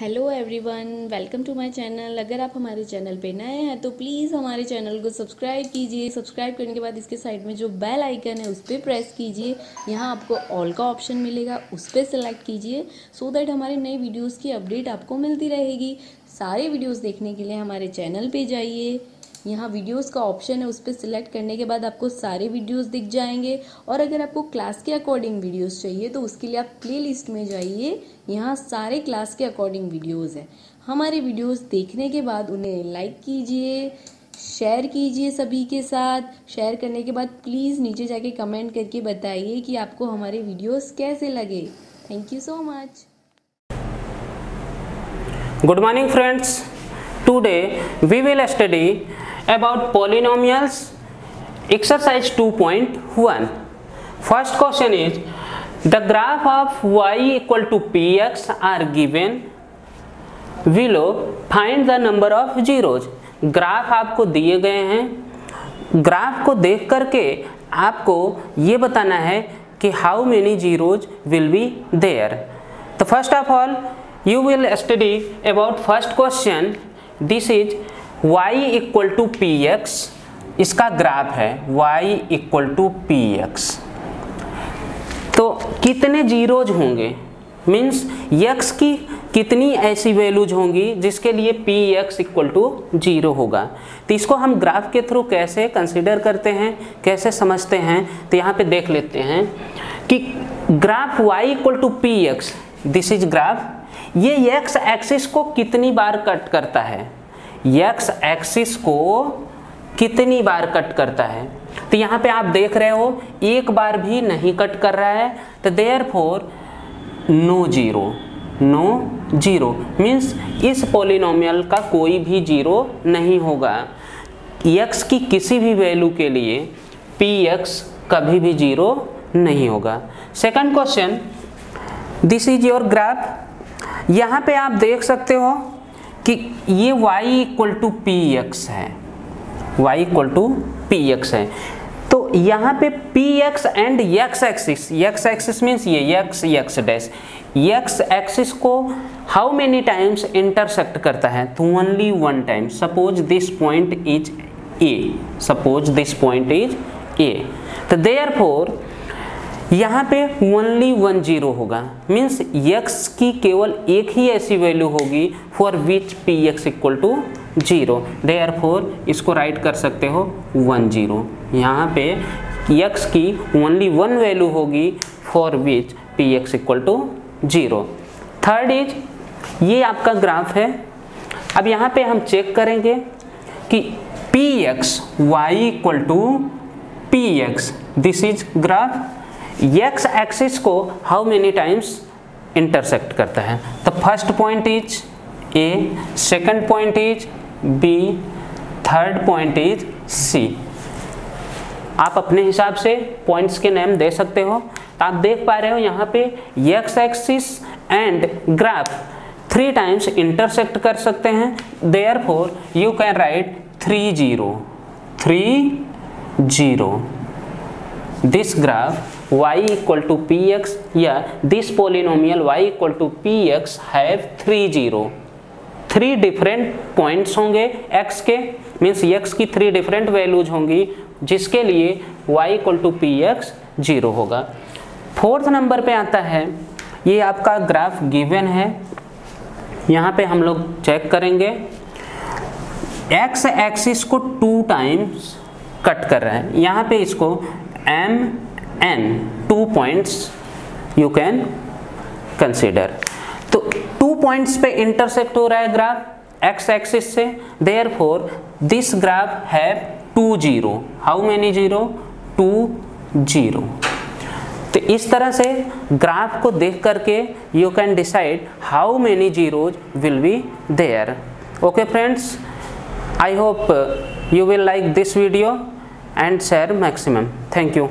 Hello everyone welcome to my channel अगर आप हमारे चैनल पे नए हैं तो प्लीज़ हमारे चैनल को सब्सक्राइब कीजिए। सब्सक्राइब करने के बाद इसके साइड में जो बेल आइकन है, उस पर प्रेस कीजिए। यहाँ आपको ऑल का ऑप्शन मिलेगा, उस पर सेलेक्ट कीजिए सो दैट हमारे नए वीडियोज़ की अपडेट आपको मिलती रहेगी। सारे वीडियोज़ देखने के लिए हमारे चैनल पर जाइए। यहाँ वीडियोस का ऑप्शन है, उस पर सिलेक्ट करने के बाद आपको सारे वीडियोस दिख जाएँगे। और अगर आपको क्लास के अकॉर्डिंग वीडियोस चाहिए तो उसके लिए आप प्लेलिस्ट में जाइए। यहाँ सारे क्लास के अकॉर्डिंग वीडियोस हैं। हमारे वीडियोस देखने के बाद उन्हें लाइक कीजिए शेयर कीजिए सभी के साथ। शेयर करने के बाद प्लीज़ नीचे जाके कमेंट करके बताइए कि आपको हमारे वीडियोस कैसे लगे। Thank you so much good morning friends today we will study about polynomials exercise two point one first question is the graph of y equal to p x are given below find the number of zeros graph आपको दिए गए हैं। Graph को देख करके आपको ये बताना है कि how many zeros will be there तो first of all you will study about first question this is y equal to p x इसका ग्राफ है, y equal to p x तो कितने जीरोज होंगे? मीन्स x की कितनी ऐसी values होंगी जिसके लिए p x equal to zero होगा? तो इसको हम ग्राफ के थ्रू कैसे कंसिडर करते हैं, कैसे समझते हैं? तो यहाँ पे देख लेते हैं कि graph y equal to p x this is graph ये x एक्सिस को कितनी बार कट करता है? यक्स एक्सिस को कितनी बार कट करता है? तो यहाँ पे आप देख रहे हो, एक बार भी नहीं कट कर रहा है तो therefore no zero no zero means इस पोलिनोमियल का कोई भी ज़ीरो नहीं होगा। यक्स की किसी भी वैल्यू के लिए पी एक्स कभी भी ज़ीरो नहीं होगा। Second question this is your graph यहाँ पे आप देख सकते हो कि ये y equal to p x है। y equal to p x है। तो यहाँ पे p x and x axis x axis means ये x x dash x axis को हाउ मेनी टाइम्स इंटरसेक्ट करता है? तो only one time suppose this point is A suppose this point is A तो देयर फोर यहाँ पे only one zero होगा। Means x की केवल एक ही ऐसी वैल्यू होगी for which p x equal to zero therefore इसको राइट कर सकते हो वन ज़ीरो यहाँ पे यक्स की ओनली वन वैल्यू होगी for which p x equal to zero third is ये आपका ग्राफ है। अब यहाँ पे हम चेक करेंगे कि p x y equal to p x this is graph x axis को हाउ मेनी टाइम्स इंटरसेक्ट करता है? The first point is A second point is B third point is C आप अपने हिसाब से पॉइंट्स के नेम दे सकते हो। तो आप देख पा रहे हो यहाँ पे x axis and graph three times intersect कर सकते हैं। Therefore you can write three zero three zero this graph y to p x या this polynomial y equal to px have three zero three different points होंगे x के means x की three different values होंगी, जिसके लिए y equal to p x zero होगा। Fourth number पे आता है, ये आपका ग्राफ गिवन है। यहाँ पे हम लोग चेक करेंगे। x एक्सिस को टू टाइम्स कट कर रहे हैं। यहाँ पे इसको m, n, two points you can consider. तो टू पॉइंट्स पे इंटरसेक्ट हो रहा है ग्राफ एक्स एक्सिस से therefore this graph have two zero how many zero two zero तो इस तरह से ग्राफ को देख करके you can decide how many zeros will be there okay friends I hope you will like this video and share maximum thank you